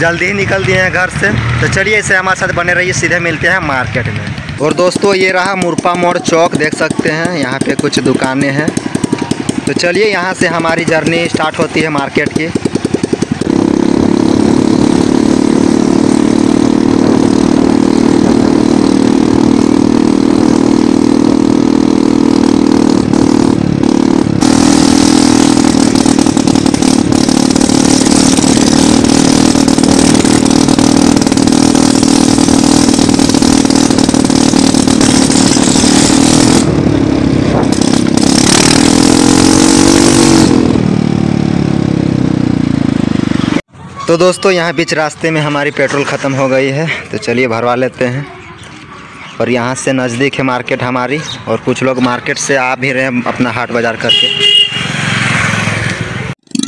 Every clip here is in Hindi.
जल्दी ही निकल दिए हैं घर से। तो चलिए इसे हमारे साथ बने रहिए, सीधे मिलते हैं मार्केट में। और दोस्तों, ये रहा मुरपा मोड़ चौक, देख सकते हैं, यहाँ पे कुछ दुकानें हैं। तो चलिए, यहाँ से हमारी जर्नी स्टार्ट होती है मार्केट की। तो दोस्तों, यहाँ बीच रास्ते में हमारी पेट्रोल ख़त्म हो गई है तो चलिए भरवा लेते हैं। और यहाँ से नज़दीक है मार्केट हमारी, और कुछ लोग मार्केट से आ भी रहे हैं अपना हाट बाज़ार करके।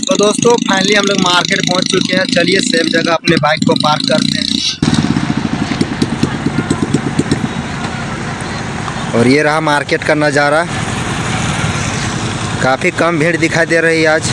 तो दोस्तों फाइनली हम लोग मार्केट पहुँच चुके हैं। चलिए सेफ़ जगह अपने बाइक को पार्क करते हैं। और ये रहा मार्केट का नज़ारा। काफ़ी कम भीड़ दिखाई दे रही है आज।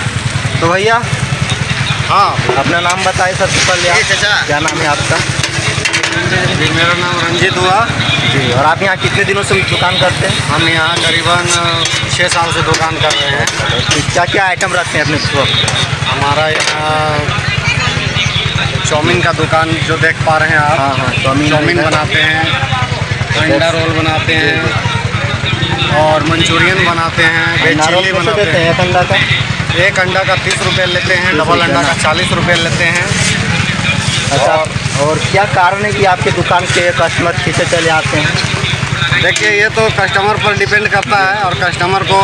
आप। चाचा। क्या नाम है आपका? जी मेरा नाम रंजीत हुआ। जी और आप यहाँ कितने दिनों से दुकान करते हैं? हम यहाँ करीबन छः साल से दुकान कर रहे हैं। क्या क्या आइटम रखते हैं अपने शॉप हमारा यहाँ चाउमीन का दुकान जो देख पा रहे हैं आप। हाँ हाँ चाउमीन चाउमीन बनाते हैं अंडा रोल बनाते हैं और मंचूरियन बनाते हैं वेज चिल्ली बनाते हैं हैं। अंडा का? एक अंडा का तीस रुपये लेते हैं डबल अंडा का चालीस रुपये लेते हैं। अच्छा और- और क्या कारण है कि आपके दुकान के कस्टमर खींचे चले आते हैं? देखिए ये तो कस्टमर पर डिपेंड करता है और कस्टमर को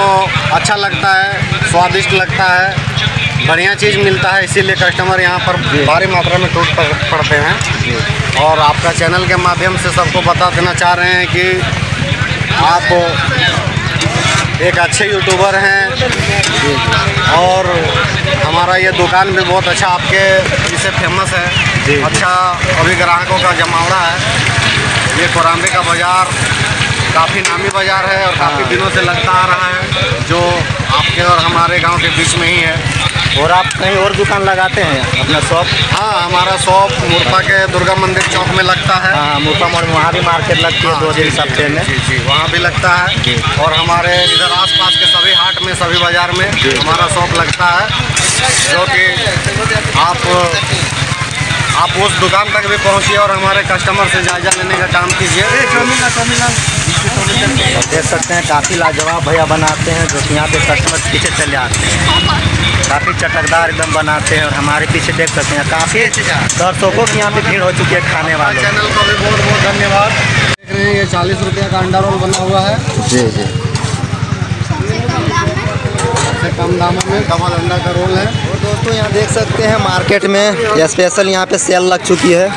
अच्छा लगता है स्वादिष्ट लगता है बढ़िया चीज़ मिलता है इसीलिए कस्टमर यहाँ पर भारी मात्रा में टूट पड़ते हैं। और आपका चैनल के माध्यम से सबको बता देना चाह रहे हैं कि आप एक अच्छे यूट्यूबर हैं। और हमारा ये दुकान भी बहुत अच्छा आपके इसे फ़ेमस है। अच्छा अभी ग्राहकों का जमावड़ा है। ये कोराम्बे का बाज़ार काफ़ी नामी बाज़ार है और काफ़ी हाँ। दिनों से लगता आ रहा है जो आपके और हमारे गाँव के बीच में ही है। और आप कहीं और दुकान लगाते हैं अपना शॉप? हाँ हमारा शॉप मुरपा के दुर्गा मंदिर चौक में लगता है। हाँ मुर्गा मोड़ वहाँ भी मार्केट लगती है हाँ, दो दिन जी, सप्ताह में। जी जी वहाँ भी लगता है। और हमारे इधर आसपास के सभी हाट में सभी बाज़ार में हमारा शॉप लगता है जो कि आप आप उस दुकान तक भी पहुँचिए और हमारे कस्टमर से जायजा लेने का काम कीजिए। देख सकते हैं काफ़ी लाजवाब भैया बनाते हैं जो कि यहाँ पे कस्टमर पीछे चले आते हैं काफ़ी चटकदार एकदम बनाते हैं और हमारे पीछे देख सकते हैं काफ़ी दर्शकों की यहाँ पे भीड़ हो चुकी है खाने वाले चैनल को भी बहुत बहुत धन्यवाद देख रहे हैं ये चालीस रुपये का अंडा रोल बना हुआ है जी जी सबसे कम दामों में डबल अंडा का रोल है और दोस्तों यहाँ देख सकते हैं मार्केट में स्पेशल यहाँ पे सेल लग चुकी है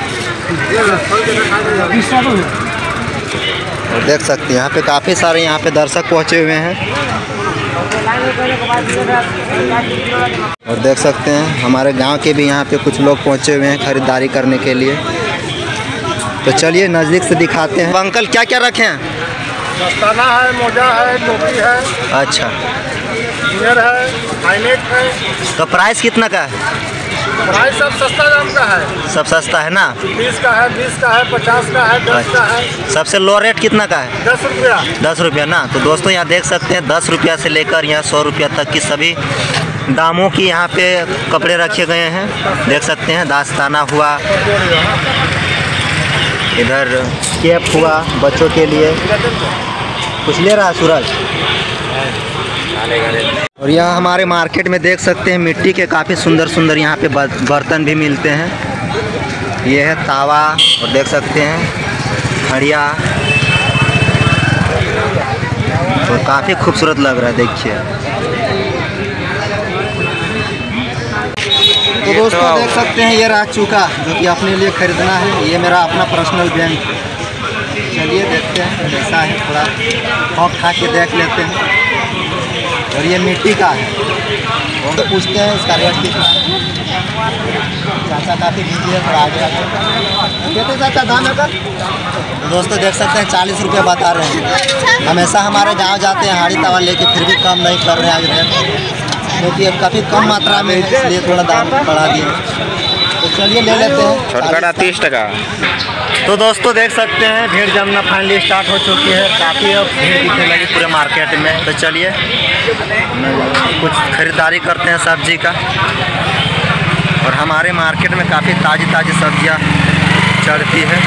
और देख सकते हैं यहाँ पे काफ़ी सारे यहाँ पे दर्शक पहुँचे हुए हैं। और देख सकते हैं हमारे गाँव के भी यहाँ पे कुछ लोग पहुँचे हुए हैं खरीदारी करने के लिए। तो चलिए नज़दीक से दिखाते हैं। अंकल क्या क्या रखे हैं? दस्ताना है मोजा है टोपी है। अच्छा। है है। तो प्राइस कितना का है? प्राइस सब सस्ता दाम का है। सब सस्ता है ना? बीस का है बीस का है पचास का है दस का है। सबसे लो रेट कितना का है? दस रुपया। दस रुपया ना? तो दोस्तों यहाँ देख सकते हैं दस रुपया से लेकर यहाँ सौ रुपया तक की सभी दामों की यहाँ पे कपड़े रखे गए हैं। देख सकते हैं दास्ताना हुआ। इधर कैप हुआ बच्चों के लिए। कुछ ले रहा है सूरज? और यहाँ हमारे मार्केट में देख सकते हैं मिट्टी के काफ़ी सुंदर सुंदर यहाँ पे बर्तन भी मिलते हैं। ये है तावा और देख सकते हैं हड़िया। और काफ़ी खूबसूरत लग रहा है देखिए। तो दोस्तों देख सकते हैं ये रहा चूका जो कि अपने लिए खरीदना है। ये मेरा अपना पर्सनल बैंक चलिए देखते हैं कैसा है थोड़ा खौफ खा के देख लेते हैं। और ये मिट्टी का है। हम तो पूछते हैं इसका रेट कितना चाचा काफ़ी है थोड़ा आगे कहते चाचा दाम तो दोस्तों, देख सकते हैं, चालीस रुपये बता रहे हैं। हमेशा हमारे गाँव जाते हैं, हाड़ी तवा लेके, फिर भी कम नहीं कर रहे हैं। आज रेट क्योंकि अब काफ़ी कम मात्रा में इसलिए थोड़ा दाम बढ़ा दिए तो चलिए ले लेते हैं। तीस टका। तो दोस्तों देख सकते हैं भीड़ जमना फाइनली स्टार्ट हो चुकी है। काफ़ी अब भीड़ दिखने लगी पूरे मार्केट में। तो चलिए कुछ खरीदारी करते हैं सब्ज़ी का। और हमारे मार्केट में काफ़ी ताज़ी ताज़ी सब्ज़ियाँ चढ़ती है।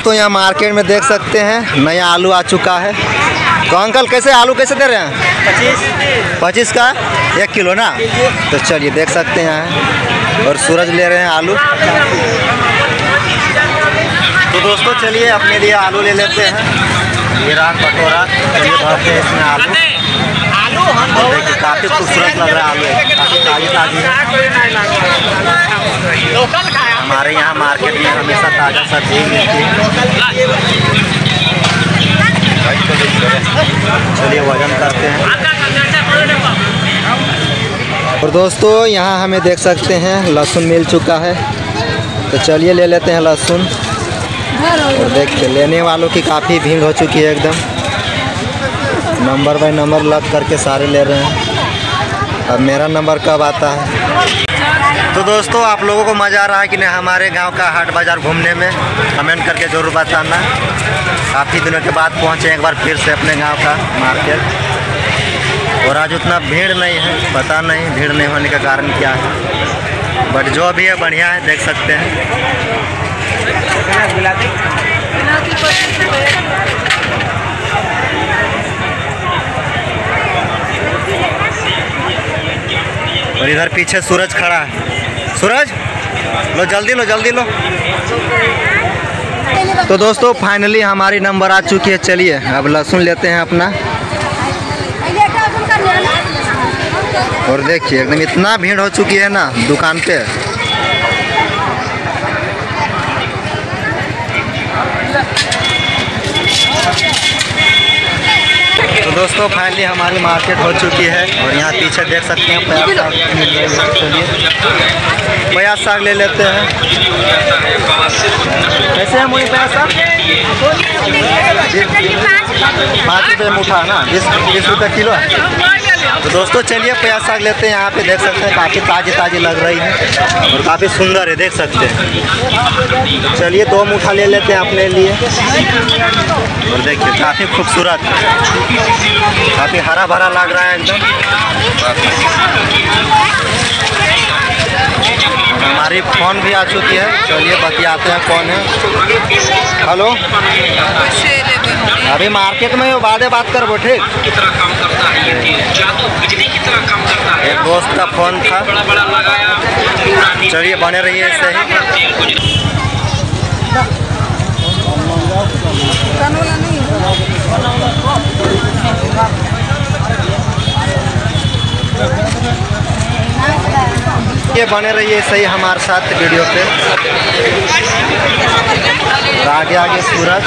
तो यहाँ मार्केट में देख सकते हैं नया आलू आ चुका है। तो अंकल कैसे आलू कैसे दे रहे हैं? पच्चीस। पच्चीस का? एक किलो ना? तो चलिए देख सकते हैं और सूरज ले रहे हैं आलू। तो दोस्तों चलिए अपने लिए आलू ले लेते हैं। ये रहा कटोरा चलिए भरते हैं इसमें आलू। देखिए, काफ़ी खूबसूरत लग रहा है आलू। काफ़ी ताज़ी ताज़ी है। हमारे यहाँ मार्केट में हमेशा ताज़ा सब्ज़ी मिलती है। चलिए वज़न करते हैं। और दोस्तों, यहाँ हमें देख सकते हैं, लहसुन मिल चुका है। तो चलिए ले लेते हैं लहसुन। और देखिए लेने वालों की काफ़ी भीड़ हो चुकी है एकदम। नंबर बाय नंबर लग करके सारे ले रहे हैं। अब मेरा नंबर कब आता है? तो दोस्तों, आप लोगों को मज़ा आ रहा है कि नहीं, हमारे गाँव का हाट बाज़ार घूमने में। कमेंट करके ज़रूर बताना। काफ़ी दिनों के बाद पहुँचे एक बार फिर से अपने गाँव का मार्केट और आज उतना भीड़ नहीं है, पता नहीं भीड़ नहीं होने का कारण क्या है। बट जो भी है, बढ़िया है, देख सकते हैं। और इधर पीछे सूरज खड़ा है। सूरज, लो, जल्दी लो जल्दी लो। तो दोस्तों फाइनली हमारी नंबर आ चुकी है, चलिए, अब लहसुन लेते हैं अपना। और देखिए एकदम इतना भीड़ हो चुकी है ना दुकान पे। तो दोस्तों फाइनली हमारी मार्केट हो चुकी है और यहाँ पीछे देख सकते हैं प्याज साग मिल चलिए। प्याज साग ले लेते हैं। कैसे है मुझे प्याज साग पाँच रुपये मुठा। ना बीस बीस रुपये किलो है। तो दोस्तों, चलिए प्याज साग लेते हैं। यहाँ पे देख सकते हैं, काफ़ी ताज़ी ताज़ी लग रही है और काफ़ी सुंदर है, देख सकते हैं। चलिए, दो मुठा ले लेते हैं अपने लिए। और देखिए, काफ़ी खूबसूरत। काफ़ी हरा भरा लग रहा है एकदम। हमारी फ़ोन भी आ चुकी है। चलिए, बतियाते हैं कौन है। हेलो। अभी मार्केट में वादे बादे बात कर बैठे। की तरह काम करता है ये चीज़ जादू बिजली की तरह काम करता है। एक दोस्त का फ़ोन था। बड़ा बड़ा लगाया चलिए बने रहिए ऐसे ये बने रहिए सही हमारे साथ वीडियो पे। आगे आगे सूरज।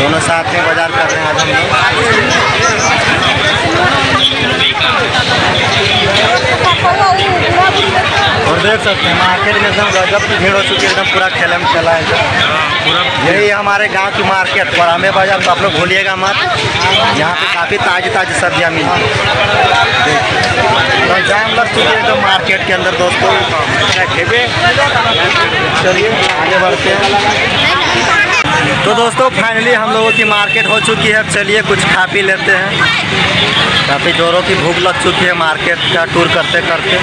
दोनों साथ में बाज़ार कर रहे हैं आज हम लोग। और देख सकते हैं मार्केट में एकदम गजब की भीड़ हो चुकी है एकदम पूरा खेले में खेला है। एकदम। यही हमारे गाँव की मार्केट परामे बाज़ार तो आप लोग भूलिएगा मत। यहाँ पे काफ़ी ताज़ी ताज़ी सब्ज़ियाँ मिली हैं। तो जाम लग चुकी है एकदम मार्केट के अंदर दोस्तों चलिए आगे बढ़ते हैं। तो दोस्तों फाइनली हम लोगों की मार्केट हो चुकी है। अब चलिए कुछ खा पी लेते हैं। काफ़ी जोरों की भूख लग चुकी है मार्केट का टूर करते करते।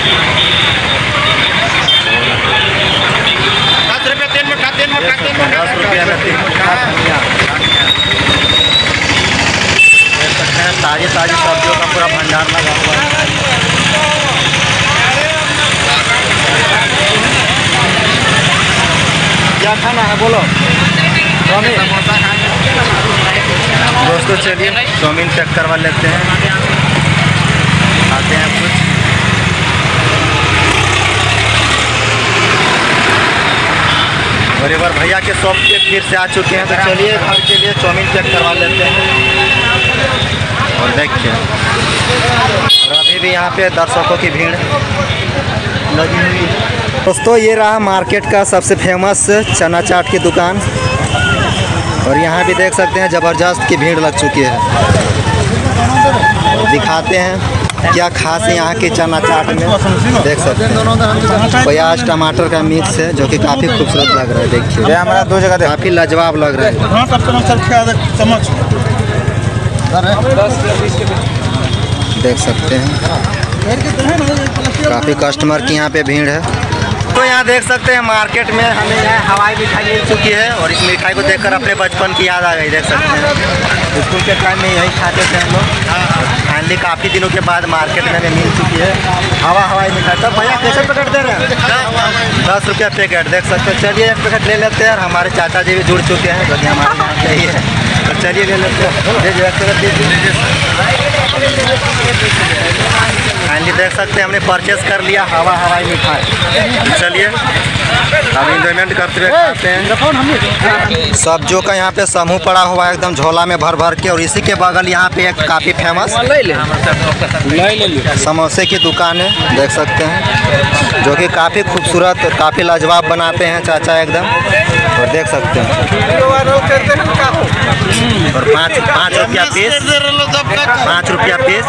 दस रुपये तीन देख सकते हैं ताज़ी ताज़ी सब्जियों का पूरा भंडार लगा हुआ है। क्या खाना है बोलो चाउमीन दोस्तों चलिए चाउमीन चेक करवा लेते हैं। खाते हैं कुछ। और एक बार भैया के शॉप पे फिर से आ चुके हैं तो चलिए घर के लिए चाउमीन चेक करवा लेते हैं। और देखिए, और अभी भी यहाँ पे दर्शकों की भीड़ लगी हुई दोस्तों, ये रहा मार्केट का सबसे फ़ेमस चना चाट की दुकान। और यहाँ भी देख सकते हैं ज़बरदस्त की भीड़ लग चुकी है। दिखाते हैं क्या खास है यहाँ के चना चाट में। देख सकते हैं। प्याज टमाटर का मिक्स है जो कि काफ़ी खूबसूरत लग रहा है देखिए। हमारा दो जगह काफ़ी लाजवाब लग रहा है। देख सकते हैं। काफ़ी कस्टमर की यहाँ पे भीड़ है। तो यहाँ देख सकते हैं मार्केट में हमें यहाँ हवाई मिठाई मिल चुकी है और इस मिठाई को देखकर अपने बचपन की याद आ गई देख सकते हैं। स्कूल के टाइम में यही खाते थे हम लोग। फाइनली काफ़ी दिनों के बाद मार्केट में हमें मिल चुकी है। हवा हवाई मिठाई तब भैया कैसे पैकेट दे रहे हैं? दस रुपया पैकेट देख सकते हैं। चलिए एक पैकेट ले लेते हैं और हमारे चाचा जी भी जुड़ चुके हैं जो कि हमारे यहाँ से ही है। तो चलिए ले लेते हैं। फाइनली देख सकते हैं हमने परचेस कर लिया। हवा हवाई मिठाई चलिए अब इंजॉयमेंट करते हुए खाते हैं। सब्जियों का यहाँ पे समूह पड़ा हुआ है एकदम झोला में भर भर के और इसी के बगल यहाँ पे एक काफ़ी फ़ेमस समोसे की दुकान है, देख सकते हैं। जो कि काफ़ी खूबसूरत और काफ़ी लाजवाब बनाते हैं चाचा एकदम, और देख सकते हैं। और पाँच पाँच रुपया पीस, पाँच रुपया पीस।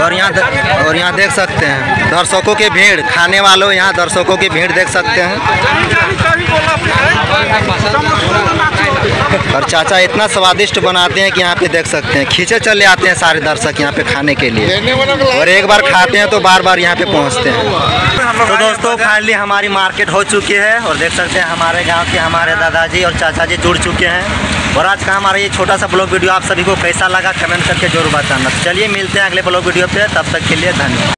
और यहाँ और यहाँ देख सकते हैं, दर्शकों की भीड़, खाने वालों, यहाँ दर्शकों की भीड़ देख सकते हैं। और चाचा इतना स्वादिष्ट बनाते हैं कि यहाँ पे देख सकते हैं। खींचे चले आते हैं सारे दर्शक यहाँ पे खाने के लिए। और एक बार खाते हैं तो बार बार यहाँ पे पहुँचते हैं। तो दोस्तों फाइनली हमारी मार्केट हो चुकी है और देख सकते हैं हमारे गाँव के हमारे दादाजी और चाचा जी जुड़ चुके हैं। और आज का हमारा ये छोटा सा ब्लॉग वीडियो आप सभी को कैसा लगा कमेंट करके ज़रूर बताना। चलिए मिलते हैं अगले ब्लॉग वीडियो पे तब तक के लिए धन्यवाद।